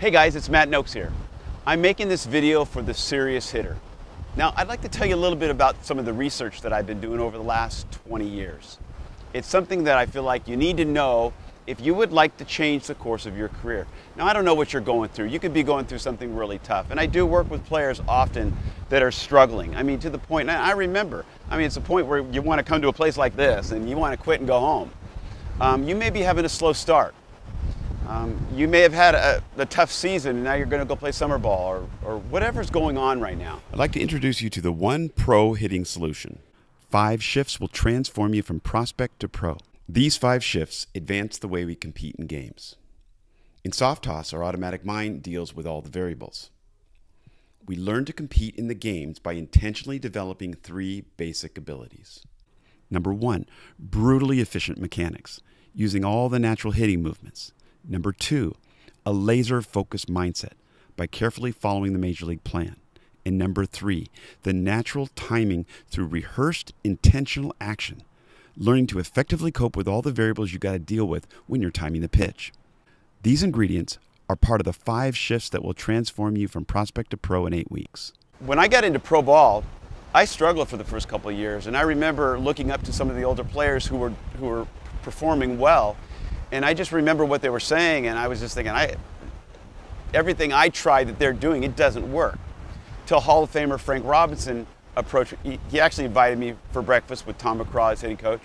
Hey guys, it's Matt Nokes here. I'm making this video for the serious hitter. Now, I'd like to tell you a little bit about some of the research that I've been doing over the last 20 years. It's something that I feel like you need to know if you would like to change the course of your career. Now, I don't know what you're going through. You could be going through something really tough. And I do work with players often that are struggling. I mean, to the point, I remember, I mean, it's a point where you want to come to a place like this and you want to quit and go home. Um, you may be having a slow start. Um, you may have had a, a, tough season and now you're going to go play summer ball or, or whatever's going on right now. I'd like to introduce you to the One Pro hitting solution. Five shifts will transform you from prospect to pro. These five shifts advance the way we compete in games. In soft toss, our automatic mind deals with all the variables. We learn to compete in the games by intentionally developing three basic abilities. Number one, brutally efficient mechanics, using all the natural hitting movements. Number two, a laser focused mindset by carefully following the Major League plan. And number three, the natural timing through rehearsed intentional action, learning to effectively cope with all the variables you got to deal with when you're timing the pitch. These ingredients are part of the five shifts that will transform you from prospect to pro in eight weeks. When I got into pro ball, I struggled for the first couple of years, and I remember looking up to some of the older players who were who were performing well and I just remember what they were saying, and I was just thinking, I, everything I try that they're doing, it doesn't work. Till Hall of Famer Frank Robinson approached, he, he actually invited me for breakfast with Tom McCraw, his hitting coach,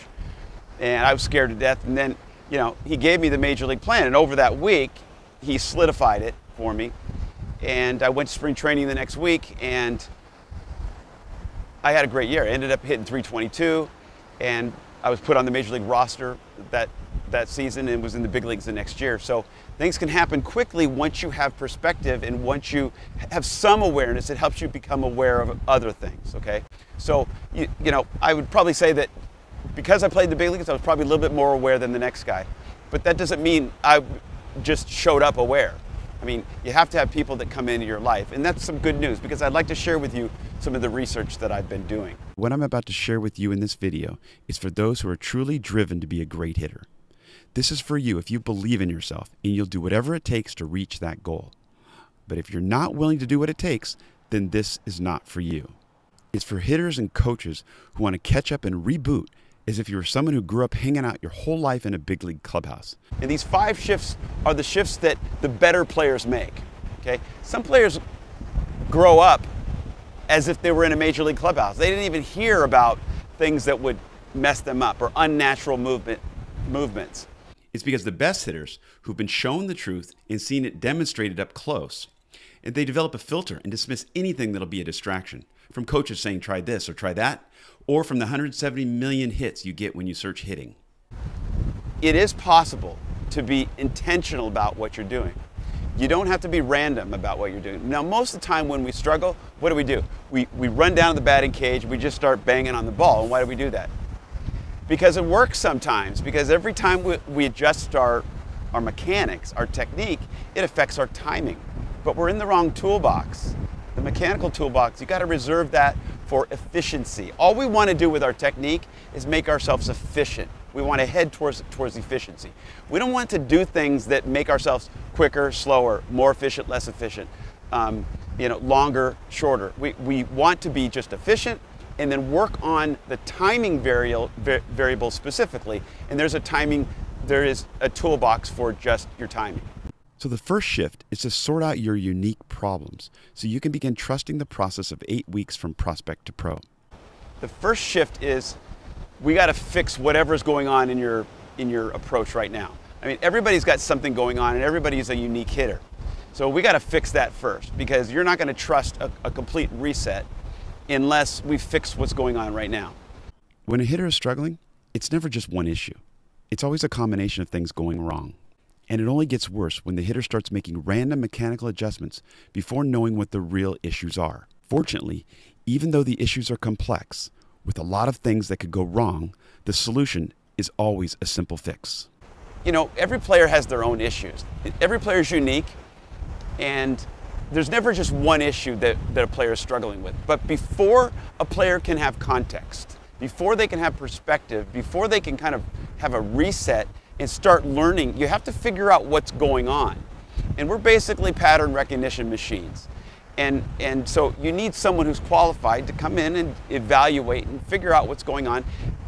and I was scared to death. And then, you know, he gave me the major league plan, and over that week, he solidified it for me. And I went to spring training the next week, and I had a great year. I ended up hitting 322, and I was put on the major league roster that that season and was in the big leagues the next year. So things can happen quickly once you have perspective and once you have some awareness, it helps you become aware of other things, okay? So, you, you know, I would probably say that because I played the big leagues, I was probably a little bit more aware than the next guy. But that doesn't mean I just showed up aware. I mean, you have to have people that come into your life. And that's some good news because I'd like to share with you some of the research that I've been doing. What I'm about to share with you in this video is for those who are truly driven to be a great hitter. This is for you if you believe in yourself and you'll do whatever it takes to reach that goal. But if you're not willing to do what it takes, then this is not for you. It's for hitters and coaches who want to catch up and reboot as if you were someone who grew up hanging out your whole life in a big league clubhouse. And these five shifts are the shifts that the better players make. Okay? Some players grow up as if they were in a major league clubhouse. They didn't even hear about things that would mess them up or unnatural movement movements. It's because the best hitters who've been shown the truth and seen it demonstrated up close, and they develop a filter and dismiss anything that'll be a distraction. From coaches saying try this or try that, or from the 170 million hits you get when you search hitting. It is possible to be intentional about what you're doing. You don't have to be random about what you're doing. Now, most of the time when we struggle, what do we do? We, we run down to the batting cage, we just start banging on the ball. And why do we do that? Because it works sometimes. Because every time we, we adjust our, our mechanics, our technique, it affects our timing. But we're in the wrong toolbox. The mechanical toolbox, you got to reserve that for efficiency. All we want to do with our technique is make ourselves efficient. We want to head towards, towards efficiency. We don't want to do things that make ourselves quicker, slower, more efficient, less efficient, um, you know, longer, shorter. We, we want to be just efficient and then work on the timing variable, variable specifically. And there's a timing, there is a toolbox for just your timing. So the first shift is to sort out your unique problems so you can begin trusting the process of eight weeks from prospect to pro. The first shift is we got to fix whatever's going on in your in your approach right now. I mean, everybody's got something going on and everybody's a unique hitter. So we got to fix that first because you're not going to trust a, a complete reset unless we fix what's going on right now. When a hitter is struggling, it's never just one issue. It's always a combination of things going wrong. And it only gets worse when the hitter starts making random mechanical adjustments before knowing what the real issues are. Fortunately, even though the issues are complex, with a lot of things that could go wrong, the solution is always a simple fix. You know, every player has their own issues. Every player is unique, and there's never just one issue that, that a player is struggling with. But before a player can have context, before they can have perspective, before they can kind of have a reset and start learning, you have to figure out what's going on. And we're basically pattern recognition machines. And, and so you need someone who's qualified to come in and evaluate and figure out what's going on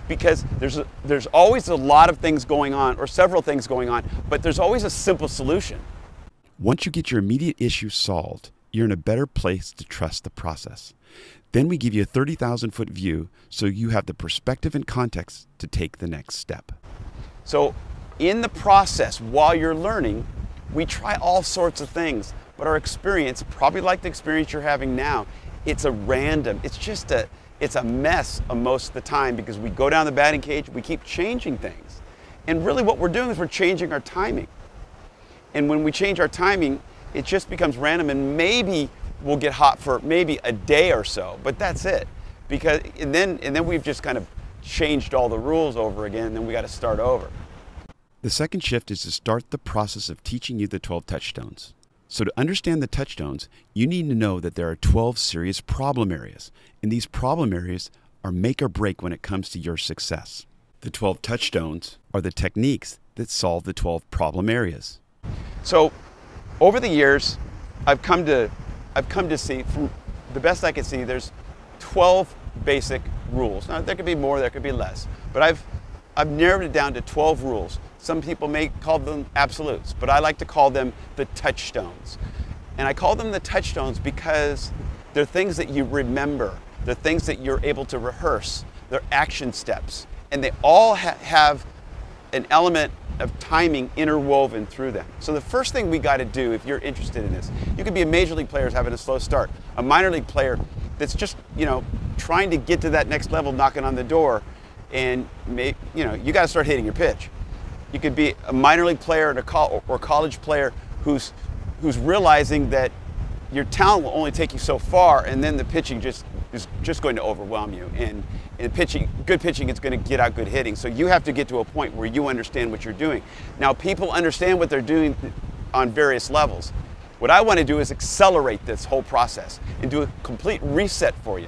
because there's, a, there's always a lot of things going on or several things going on, but there's always a simple solution. Once you get your immediate issue solved, you're in a better place to trust the process. Then we give you a 30,000 foot view so you have the perspective and context to take the next step. So, in the process, while you're learning, we try all sorts of things, but our experience, probably like the experience you're having now, it's a random, it's just a, it's a mess most of the time because we go down the batting cage, we keep changing things. And really what we're doing is we're changing our timing. And when we change our timing, it just becomes random and maybe we'll get hot for maybe a day or so, but that's it. Because and then and then we've just kind of changed all the rules over again, and then we got to start over. The second shift is to start the process of teaching you the 12 touchstones. So, to understand the touchstones, you need to know that there are 12 serious problem areas, and these problem areas are make or break when it comes to your success. The 12 touchstones are the techniques that solve the 12 problem areas. So, over the years, I've come to I've come to see, from the best I can see, there's 12 basic rules. Now, there could be more, there could be less, but I've, I've narrowed it down to 12 rules. Some people may call them absolutes, but I like to call them the touchstones. And I call them the touchstones because they're things that you remember, they're things that you're able to rehearse, they're action steps, and they all ha- have an element of timing interwoven through them. So the first thing we got to do if you're interested in this, you could be a major league player having a slow start, a minor league player that's just, you know, trying to get to that next level, knocking on the door, and may, you know, you got to start hitting your pitch. You could be a minor league player or a college player who's who's realizing that your talent will only take you so far, and then the pitching just is just going to overwhelm you. And, and pitching, good pitching is going to get out good hitting. So you have to get to a point where you understand what you're doing. Now, people understand what they're doing on various levels. What I want to do is accelerate this whole process and do a complete reset for you.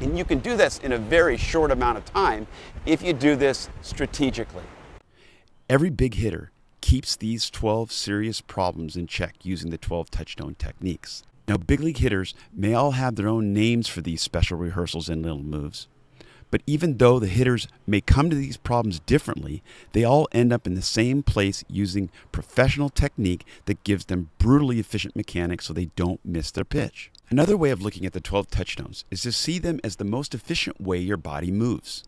And you can do this in a very short amount of time if you do this strategically. Every big hitter keeps these 12 serious problems in check using the 12 touchstone techniques. Now, big league hitters may all have their own names for these special rehearsals and little moves. But even though the hitters may come to these problems differently, they all end up in the same place using professional technique that gives them brutally efficient mechanics so they don't miss their pitch. Another way of looking at the 12 touchstones is to see them as the most efficient way your body moves.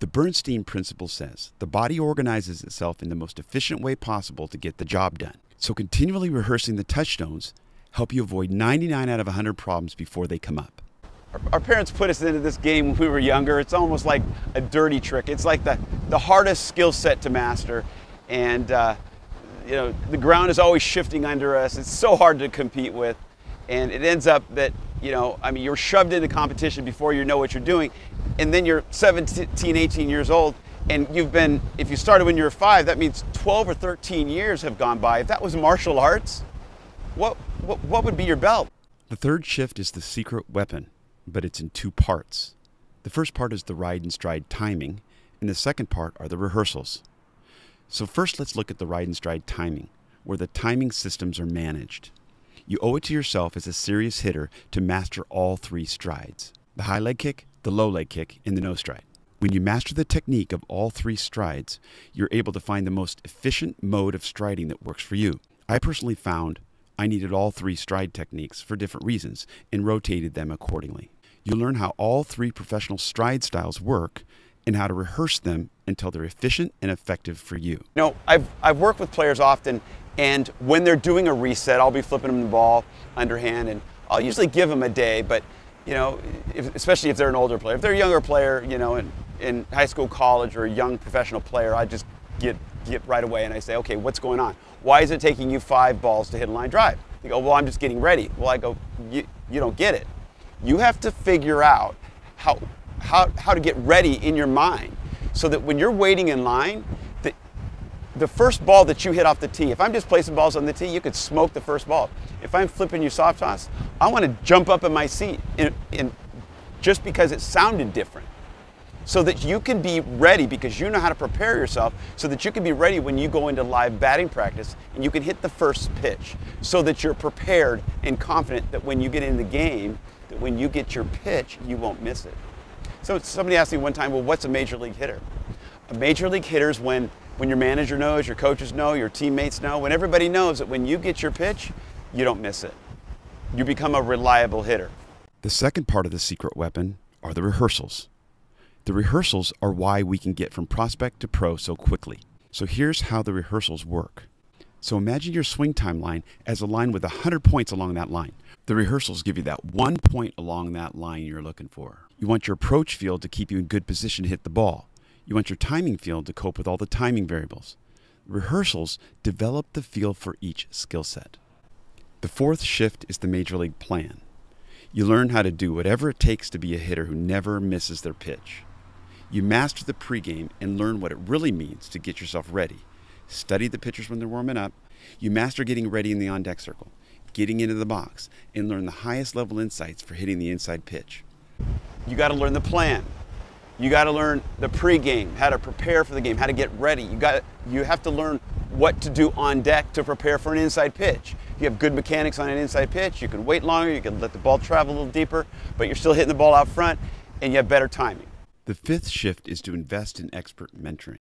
The Bernstein principle says the body organizes itself in the most efficient way possible to get the job done. So continually rehearsing the touchstones help you avoid 99 out of 100 problems before they come up. Our, parents put us into this game when we were younger. It's almost like a dirty trick. It's like the, the hardest skill set to master. And, uh, you know, the ground is always shifting under us. It's so hard to compete with. And it ends up that, you know, I mean, you're shoved into competition before you know what you're doing. And then you're 17, 18 years old and you've been, if you started when you were five, that means 12 or 13 years have gone by. If that was martial arts, what, what, what would be your belt? The third shift is the secret weapon, but it's in two parts. The first part is the ride and stride timing, and the second part are the rehearsals. So, first, let's look at the ride and stride timing, where the timing systems are managed. You owe it to yourself as a serious hitter to master all three strides the high leg kick, the low leg kick, and the no stride. When you master the technique of all three strides, you're able to find the most efficient mode of striding that works for you. I personally found I needed all three stride techniques for different reasons and rotated them accordingly. You'll learn how all three professional stride styles work and how to rehearse them until they're efficient and effective for you. You know, I've, I've worked with players often, and when they're doing a reset, I'll be flipping them the ball underhand, and I'll usually give them a day, but you know, if, especially if they're an older player. If they're a younger player, you know, in, in high school, college, or a young professional player, I just get get right away and I say, okay, what's going on? Why is it taking you five balls to hit a line drive? They go, well, I'm just getting ready. Well, I go, you, you don't get it. You have to figure out how, how, how to get ready in your mind so that when you're waiting in line, the, the first ball that you hit off the tee, if I'm just placing balls on the tee, you could smoke the first ball. If I'm flipping you soft toss, I want to jump up in my seat in, in, just because it sounded different. So that you can be ready because you know how to prepare yourself so that you can be ready when you go into live batting practice and you can hit the first pitch so that you're prepared and confident that when you get in the game that when you get your pitch you won't miss it. So somebody asked me one time well what's a major league hitter? A major league hitter is when when your manager knows your coaches know your teammates know when everybody knows that when you get your pitch you don't miss it. You become a reliable hitter. The second part of the secret weapon are the rehearsals. The rehearsals are why we can get from prospect to pro so quickly. So here's how the rehearsals work. So imagine your swing timeline as a line with 100 points along that line. The rehearsals give you that one point along that line you're looking for. You want your approach field to keep you in good position to hit the ball. You want your timing field to cope with all the timing variables. Rehearsals develop the feel for each skill set. The fourth shift is the major league plan. You learn how to do whatever it takes to be a hitter who never misses their pitch. You master the pregame and learn what it really means to get yourself ready. Study the pitchers when they're warming up. You master getting ready in the on deck circle, getting into the box, and learn the highest level insights for hitting the inside pitch. You got to learn the plan. You got to learn the pregame, how to prepare for the game, how to get ready. You got you have to learn what to do on deck to prepare for an inside pitch. If you have good mechanics on an inside pitch, you can wait longer, you can let the ball travel a little deeper, but you're still hitting the ball out front and you have better timing. The fifth shift is to invest in expert mentoring.